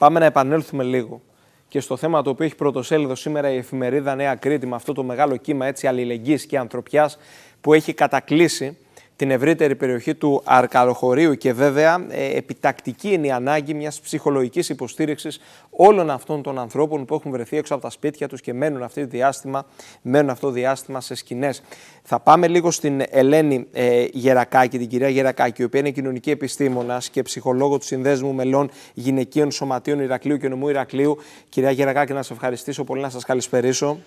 πάμε να επανέλθουμε λίγο. Και στο θέμα το οποίο έχει πρωτοσέλιδο σήμερα η εφημερίδα Νέα Κρήτη με αυτό το μεγάλο κύμα έτσι αλληλεγγύης και ανθρωπιάς που έχει κατακλείσει την ευρύτερη περιοχή του Αρκαλοχωρίου και βέβαια ε, επιτακτική είναι η ανάγκη μιας ψυχολογικής υποστήριξης όλων αυτών των ανθρώπων που έχουν βρεθεί έξω από τα σπίτια τους και μένουν, αυτή διάστημα, μένουν αυτό το διάστημα σε σκηνές. Θα πάμε λίγο στην Ελένη ε, Γερακάκη, την κυρία Γερακάκη, η οποία είναι κοινωνική επιστήμονας και ψυχολόγο του Συνδέσμου Μελών Γυναικείων Σωματείων Ηρακλείου και Νομού Ηρακλείου. Κυρία Γερακάκη, να σας ευχαριστήσω πολύ, να σας καλησπερίσω.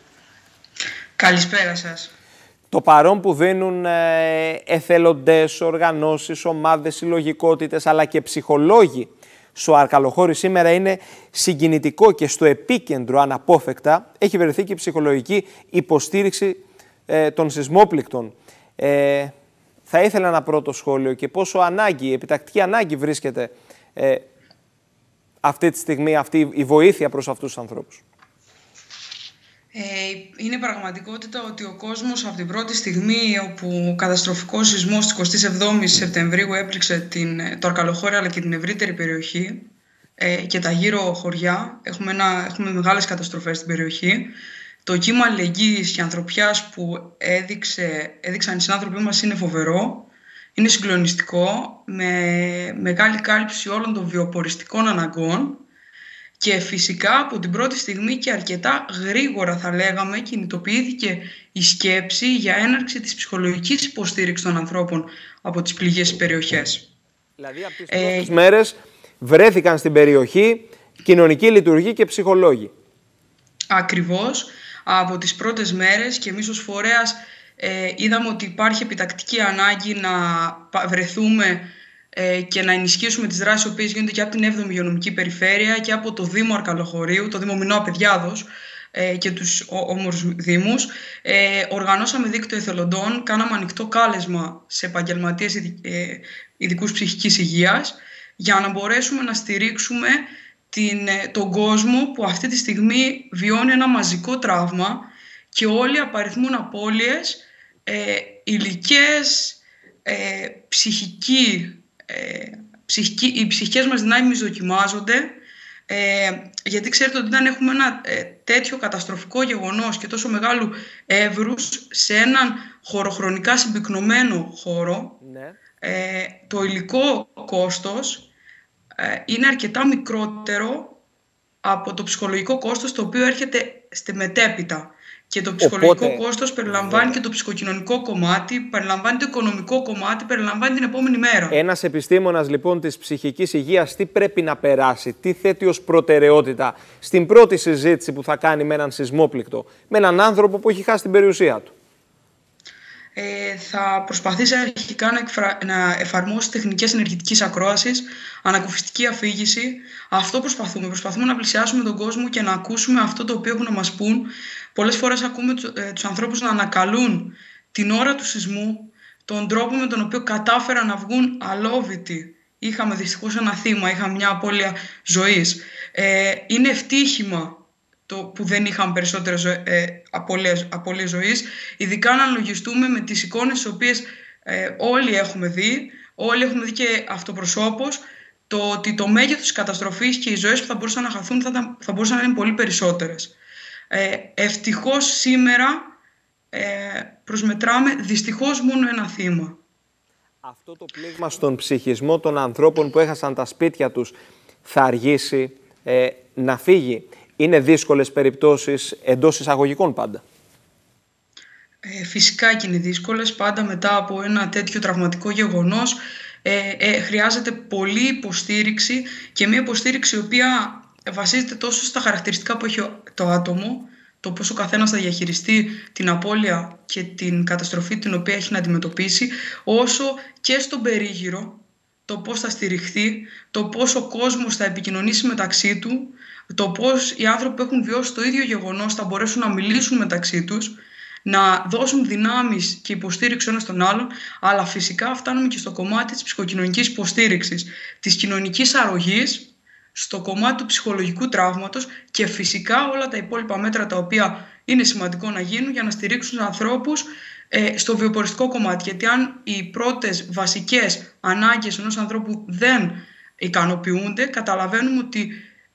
Καλησπέρα σας. Το παρόν που δίνουν ε, εθελοντές, οργανώσεις, ομάδες, συλλογικότητες αλλά και ψυχολόγοι στο Αρκαλοχώρι σήμερα είναι συγκινητικό και στο επίκεντρο αναπόφευκτα έχει βρεθεί και η ψυχολογική υποστήριξη ε, των σεισμόπληκτων. Ε, θα ήθελα ένα πρώτο σχόλιο και πόσο ανάγκη, επιτακτική ανάγκη βρίσκεται ε, αυτή τη στιγμή αυτή η βοήθεια προς αυτούς τους ανθρώπους. Ε, είναι πραγματικότητα ότι ο κόσμος από την πρώτη στιγμή όπου ο καταστροφικός σεισμός της 27 Σεπτεμβρίου έπληξε την, το Αρκαλοχώρι αλλά και την ευρύτερη περιοχή ε, και τα γύρω χωριά, έχουμε, ένα, έχουμε μεγάλες καταστροφές στην περιοχή, το κύμα αλληλεγγύης και ανθρωπιάς που έδειξε, έδειξαν οι συνάνθρωποι μας είναι φοβερό, είναι συγκλονιστικό, με μεγάλη κάλυψη όλων των βιοποριστικών αναγκών και φυσικά από την πρώτη στιγμή και αρκετά γρήγορα θα λέγαμε κινητοποιήθηκε η σκέψη για έναρξη της ψυχολογικής υποστήριξης των ανθρώπων από τις πληγές περιοχές. Δηλαδή από τις ε, πρώτες μέρες βρέθηκαν στην περιοχή κοινωνική λειτουργή και ψυχολόγοι. Ακριβώς. Από τις πρώτες μέρες και εμείς ως φορέας ε, είδαμε ότι υπάρχει επιτακτική ανάγκη να βρεθούμε ε, και να ενισχύσουμε τις δράσεις που γίνονται και από την 7η Υγειονομική Περιφέρεια και από το Δήμο Αρκαλοχωρίου, το Δήμο Μινώα Παιδιάδος ε, και τους όμορους δήμους. Ε, οργανώσαμε δίκτυο εθελοντών, κάναμε ανοιχτό κάλεσμα σε επαγγελματίες ε, ειδικούς ψυχικής υγείας για να μπορέσουμε να στηρίξουμε την, ε, τον κόσμο που αυτή τη στιγμή βιώνει ένα μαζικό τραύμα και όλοι απαριθμούν απώλειες, ε, ηλικές, ε, ψυχική ε, ψυχική, οι ψυχικές μας δυνάμεις δοκιμάζονται ε, γιατί ξέρετε ότι όταν έχουμε ένα ε, τέτοιο καταστροφικό γεγονός και τόσο μεγάλου εύρους σε έναν χωροχρονικά συμπυκνωμένο χώρο ναι. ε, το υλικό κόστος ε, είναι αρκετά μικρότερο από το ψυχολογικό κόστος το οποίο έρχεται στη μετέπειτα. Και το ψυχολογικό Οπότε, κόστος περιλαμβάνει και το ψυχοκοινωνικό κομμάτι, περιλαμβάνει το οικονομικό κομμάτι, περιλαμβάνει την επόμενη μέρα. Ένας επιστήμονας λοιπόν της ψυχικής υγείας τι πρέπει να περάσει, τι θέτει ως προτεραιότητα στην πρώτη συζήτηση που θα κάνει με έναν σεισμόπληκτο, με έναν άνθρωπο που έχει χάσει την περιουσία του; Ε, θα προσπαθήσει αρχικά να, να εφαρμόσει τεχνικές ενεργητικής ακρόασης, ανακουφιστική αφήγηση. Αυτό προσπαθούμε. Προσπαθούμε να πλησιάσουμε τον κόσμο και να ακούσουμε αυτό το οποίο έχουν να μας πούν. Πολλές φορές ακούμε ε, τους ανθρώπους να ανακαλούν την ώρα του σεισμού, τον τρόπο με τον οποίο κατάφεραν να βγουν αλόβητοι. Είχαμε δυστυχώς ένα θύμα, είχαμε μια απώλεια ζωής. Ε, είναι ευτύχημα το που δεν είχαν περισσότερες ε, απώλειες, απώλειες ζωής, ειδικά να αναλογιστούμε με τις εικόνες τις οποίες ε, όλοι έχουμε δει, όλοι έχουμε δει και αυτοπροσώπως, το ότι το μέγεθος της καταστροφής και οι ζωές που θα μπορούσαν να χαθούν θα, θα μπορούσαν να είναι πολύ περισσότερες. Ε, ευτυχώς σήμερα ε, προσμετράμε δυστυχώς μόνο ένα θύμα. Αυτό το πλήγμα στον ψυχισμό των ανθρώπων που έχασαν τα σπίτια τους θα αργήσει ε, να φύγει είναι δύσκολες περιπτώσεις εντός εισαγωγικών πάντα. Ε, φυσικά και είναι δύσκολες. Πάντα μετά από ένα τέτοιο τραυματικό γεγονός ε, ε, χρειάζεται πολλή υποστήριξη και μια υποστήριξη η οποία βασίζεται τόσο στα χαρακτηριστικά που έχει το άτομο, το πώς ο καθένας θα διαχειριστεί την απώλεια και την καταστροφή την οποία έχει να αντιμετωπίσει, όσο και στον περίγυρο, το πώς θα στηριχθεί, το πώς ο κόσμος θα επικοινωνήσει μεταξύ του, το πώς οι άνθρωποι που έχουν βιώσει το ίδιο γεγονός θα μπορέσουν να μιλήσουν μεταξύ τους, να δώσουν δυνάμεις και υποστήριξη ένας στον άλλον, αλλά φυσικά φτάνουμε και στο κομμάτι της ψυχοκοινωνικής υποστήριξης, της κοινωνικής αρρωγής, στο κομμάτι του ψυχολογικού τραύματος και φυσικά όλα τα υπόλοιπα μέτρα τα οποία είναι σημαντικό να γίνουν για να στηρίξουν τους ανθρώπους ε, στο βιοποριστικό κομμάτι. Γιατί αν οι πρώτες βασικές ανάγκες ενός ανθρώπου δεν ικανοποιούνται, καταλαβαίνουμε ότι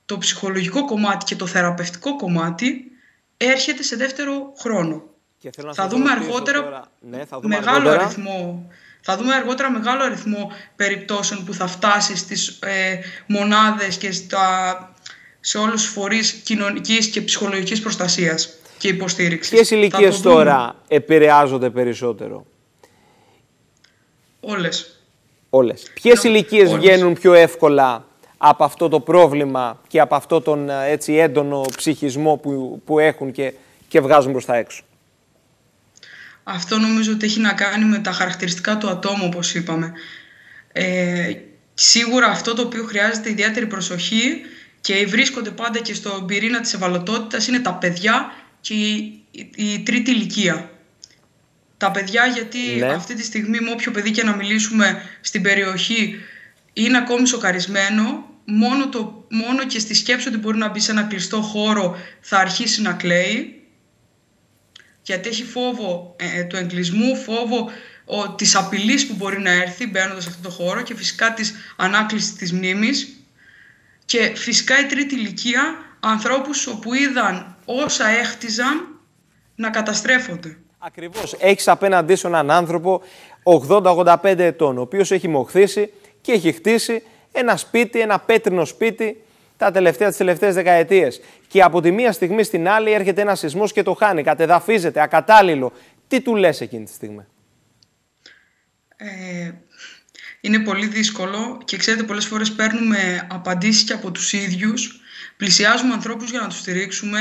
το ψυχολογικό κομμάτι και το θεραπευτικό κομμάτι έρχεται σε δεύτερο χρόνο. Και θέλω να θα σας δούμε ρωτήσω αργότερα τώρα- Ναι, θα δούμε μεγάλο αργότερα. αριθμό θα δούμε αργότερα μεγάλο αριθμό περιπτώσεων που θα φτάσει στις ε, μονάδες και στα, σε όλους τους φορείς κοινωνικής και ψυχολογικής προστασίας και υποστήριξης. Ποιες Θα το ηλικίες δούμε. τώρα επηρεάζονται περισσότερο; Όλες. Όλες. Ποιες Νο- ηλικίες όλες. βγαίνουν πιο εύκολα από αυτό το πρόβλημα και από αυτό τον ε, έτσι έντονο ψυχισμό που, που έχουν και, και βγάζουν προς τα έξω; Αυτό νομίζω ότι έχει να κάνει με τα χαρακτηριστικά του ατόμου, όπως είπαμε. Ε, σίγουρα αυτό το οποίο χρειάζεται ιδιαίτερη προσοχή και βρίσκονται πάντα και στον πυρήνα της ευαλωτότητας είναι τα παιδιά και η, η- η τρίτη ηλικία. Τα παιδιά γιατί Ναι. αυτή τη στιγμή με όποιο παιδί και να μιλήσουμε στην περιοχή είναι ακόμη σοκαρισμένο μόνο, το, μόνο και στη σκέψη ότι μπορεί να μπει σε ένα κλειστό χώρο θα αρχίσει να κλαίει γιατί έχει φόβο ε, του εγκλισμού, φόβο ο, της απειλής που μπορεί να έρθει μπαίνοντας σε αυτό το χώρο και φυσικά της ανάκλησης της μνήμης και φυσικά η τρίτη ηλικία ανθρώπους όπου είδαν όσα έχτιζαν να καταστρέφονται. Ακριβώς. Έχεις απέναντί σου έναν άνθρωπο 80-85 ετών, ο οποίος έχει μοχθήσει και έχει χτίσει ένα σπίτι, ένα πέτρινο σπίτι τα τελευταία, τις τελευταίες δεκαετίες. Και από τη μία στιγμή στην άλλη έρχεται ένας σεισμός και το χάνει, κατεδαφίζεται, ακατάλληλο. Τι του λες εκείνη τη στιγμή; Ε, είναι πολύ δύσκολο και ξέρετε πολλές φορές παίρνουμε απαντήσεις και από τους ίδιους. Πλησιάζουμε ανθρώπους για να τους στηρίξουμε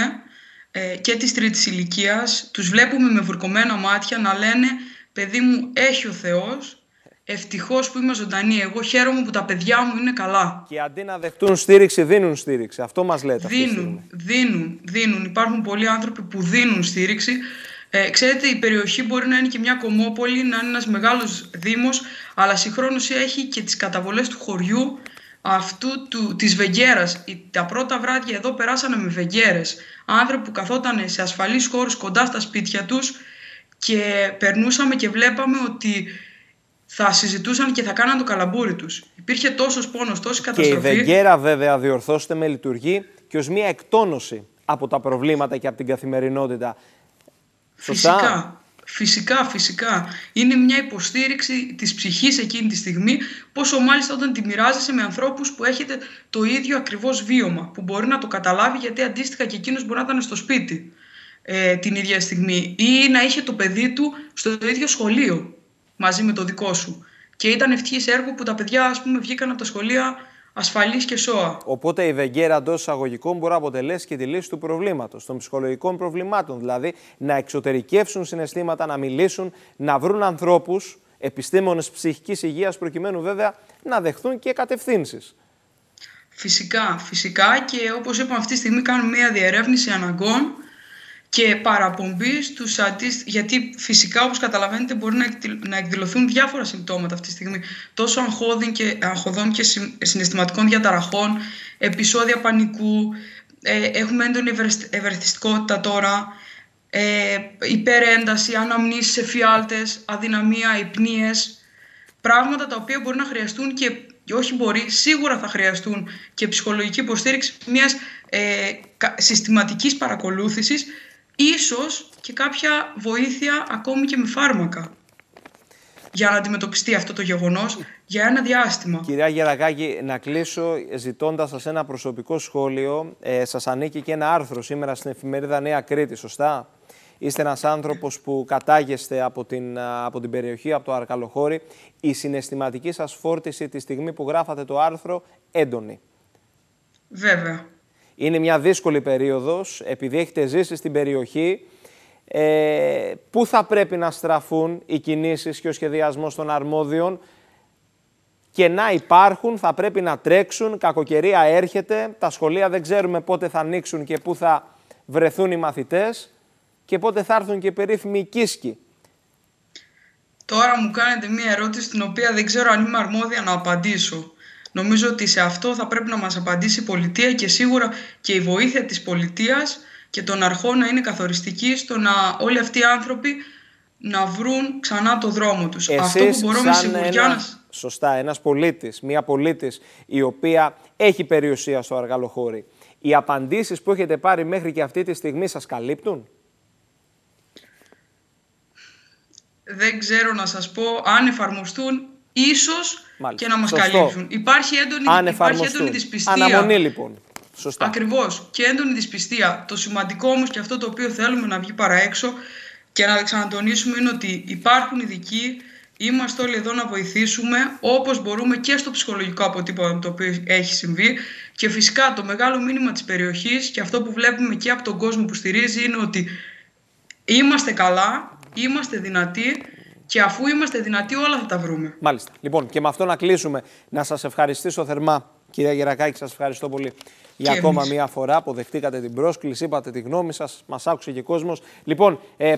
ε, και της τρίτης ηλικίας. Τους βλέπουμε με βουρκωμένα μάτια να λένε «Παιδί μου, έχει ο Θεός, ευτυχώς που είμαι ζωντανή, εγώ χαίρομαι που τα παιδιά μου είναι καλά». Και αντί να δεχτούν στήριξη, δίνουν στήριξη. Αυτό μας λέτε. αυτή τη στιγμή. Δίνουν, δίνουν, δίνουν. Υπάρχουν πολλοί άνθρωποι που δίνουν στήριξη. Ε, ξέρετε, η περιοχή μπορεί να είναι και μια κομμόπολη, να είναι ένας μεγάλος δήμος, αλλά συγχρόνως έχει και τις καταβολές του χωριού αυτού του, της Βεγγέρας. Οι- Τα πρώτα βράδια εδώ περάσανε με Βεγγέρες. Άνθρωποι που καθόταν σε ασφαλείς χώρους κοντά στα σπίτια τους και περνούσαμε και βλέπαμε ότι θα συζητούσαν και θα κάναν το καλαμπούρι τους. Υπήρχε τόσος πόνος, τόση Και η καταστροφή. Βεγγέρα βέβαια, διορθώστε με, λειτουργεί και ως μια εκτόνωση από τα προβλήματα και από την καθημερινότητα. Σωστά; Φυσικά. Φυσικά, φυσικά. Είναι μια υποστήριξη της ψυχής εκείνη τη στιγμή, πόσο μάλιστα όταν τη μοιράζεσαι με ανθρώπους που έχετε το ίδιο ακριβώς βίωμα, που μπορεί να το καταλάβει γιατί αντίστοιχα και εκείνος μπορεί να ήταν στο σπίτι ε, την ίδια στιγμή ή να είχε το παιδί του στο ίδιο σχολείο μαζί με το δικό σου. Και ήταν ευτυχής έργο που τα παιδιά ας πούμε βγήκαν από τα σχολεία ασφαλείς και σώα. Οπότε η Βεγγέρα εντός εισαγωγικών μπορεί να αποτελέσει και τη λύση του προβλήματος, των ψυχολογικών προβλημάτων. Δηλαδή να εξωτερικεύσουν συναισθήματα, να μιλήσουν, να βρουν ανθρώπους, επιστήμονες ψυχικής υγείας, προκειμένου βέβαια να δεχθούν και κατευθύνσεις. Φυσικά, φυσικά και όπως είπαμε αυτή τη στιγμή κάνουμε μια διερεύνηση αναγκών και παραπομπή στους αντίστ... γιατί φυσικά όπως καταλαβαίνετε μπορεί να, εκδηλ- να εκδηλωθούν διάφορα συμπτώματα αυτή τη στιγμή. Τόσο αγχώδων και, αγχωδών και συ- συναισθηματικών διαταραχών, επεισόδια πανικού, ε, έχουμε έντονη ευερεσ- ευερεθιστικότητα τώρα, ε, υπερένταση, αναμνήσεις, εφιάλτες, αδυναμία, υπνίες, πράγματα τα οποία μπορεί να χρειαστούν και, και όχι μπορεί, σίγουρα θα χρειαστούν και ψυχολογική υποστήριξη μιας ε, κα- συστηματικής παρακολούθησης, ίσως και κάποια βοήθεια ακόμη και με φάρμακα για να αντιμετωπιστεί αυτό το γεγονός για ένα διάστημα. Κυρία Γερακάκη, να κλείσω ζητώντας σας ένα προσωπικό σχόλιο. Ε, σας ανήκει και ένα άρθρο σήμερα στην εφημερίδα Νέα Κρήτη, σωστά; Είστε ένας άνθρωπος που κατάγεστε από την, α, από την περιοχή, από το Αρκαλοχώρι. Η συναισθηματική σας φόρτιση τη στιγμή που γράφατε το άρθρο έντονη. Βέβαια. Είναι μια δύσκολη περίοδος, επειδή έχετε ζήσει στην περιοχή. Ε, πού θα πρέπει να στραφούν οι κινήσεις και ο σχεδιασμός των αρμόδιων; Και να υπάρχουν, θα πρέπει να τρέξουν, κακοκαιρία έρχεται, τα σχολεία δεν ξέρουμε πότε θα ανοίξουν και πού θα βρεθούν οι μαθητές και πότε θα έρθουν και περίφημοι οικίσκοι. Τώρα μου κάνετε μία ερώτηση την οποία δεν ξέρω αν είμαι αρμόδια να απαντήσω. Νομίζω ότι σε αυτό θα πρέπει να μας απαντήσει η πολιτεία και σίγουρα και η βοήθεια της πολιτείας και των αρχών να είναι καθοριστική στο να όλοι αυτοί οι άνθρωποι να βρουν ξανά το δρόμο τους. αυτό που Εσείς μπορώ με σαν σιγουριά ένα, να... σ- σωστά, ένας πολίτης, μία πολίτης η οποία έχει περιουσία στο αργαλοχώρι, οι απαντήσεις που έχετε πάρει μέχρι και αυτή τη στιγμή σας καλύπτουν; Δεν ξέρω να σας πω αν εφαρμοστούν ίσως και να μας καλύψουν. Υπάρχει έντονη, υπάρχει έντονη δυσπιστία. Αναμονή λοιπόν. Σωστά. Ακριβώς. Και έντονη δυσπιστία. Το σημαντικό όμως και αυτό το οποίο θέλουμε να βγει παραέξω και να ξανατονίσουμε είναι ότι υπάρχουν ειδικοί, είμαστε όλοι εδώ να βοηθήσουμε όπως μπορούμε και στο ψυχολογικό αποτύπωμα το οποίο έχει συμβεί και φυσικά το μεγάλο μήνυμα της περιοχής και αυτό που βλέπουμε και από τον κόσμο που στηρίζει είναι ότι είμαστε καλά, είμαστε δυνατοί και αφού είμαστε δυνατοί όλα θα τα βρούμε. Μάλιστα. Λοιπόν και με αυτό να κλείσουμε. Να σας ευχαριστήσω θερμά Κυρία Γερακάκη, σας ευχαριστώ πολύ για ακόμα μία φορά. Αποδεχτήκατε την πρόσκληση, είπατε τη γνώμη σας, μας άκουσε και κόσμος. Λοιπόν, ε,